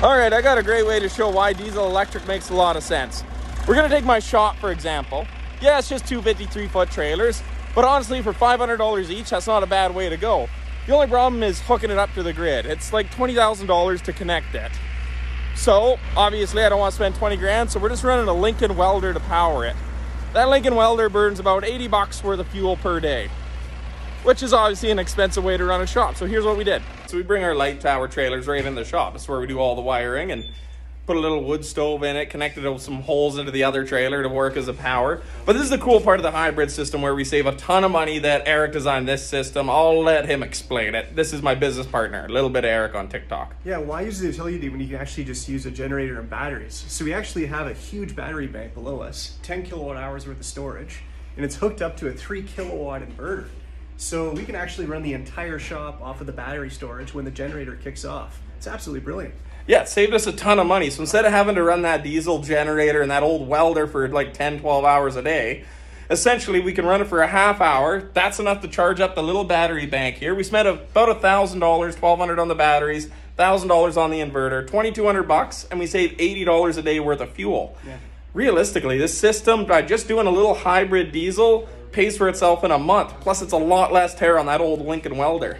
All right, I got a great way to show why diesel electric makes a lot of sense. We're gonna take my shop, for example. Yeah, it's just two 53 foot trailers, but honestly, for $500 each, that's not a bad way to go. The only problem is hooking it up to the grid. It's like $20,000 to connect it. So, obviously, I don't want to spend 20 grand, so we're just running a Lincoln welder to power it. That Lincoln welder burns about 80 bucks worth of fuel per day, which is obviously an expensive way to run a shop. So here's what we did. So we bring our light tower trailers right in the shop. That's where we do all the wiring and put a little wood stove in it, connected it with some holes into the other trailer to work as a power. But this is the cool part of the hybrid system where we save a ton of money that Eric designed this system. I'll let him explain it. This is my business partner, a little bit of Eric on TikTok. Yeah, why use the utility when you can actually just use a generator and batteries? So we actually have a huge battery bank below us, 10 kilowatt hours worth of storage, and it's hooked up to a 3 kilowatt inverter. So we can actually run the entire shop off of the battery storage when the generator kicks off. It's absolutely brilliant. Yeah, it saved us a ton of money. So instead of having to run that diesel generator and that old welder for like 10, 12 hours a day, essentially we can run it for a half hour. That's enough to charge up the little battery bank here. We spent about a thousand dollars, twelve hundred on the batteries, thousand dollars on the inverter, twenty two hundred bucks, and we save eighty dollars a day worth of fuel. Yeah. Realistically, this system by just doing a little hybrid diesel pays for itself in a month. Plus, it's a lot less tear on that old Lincoln welder.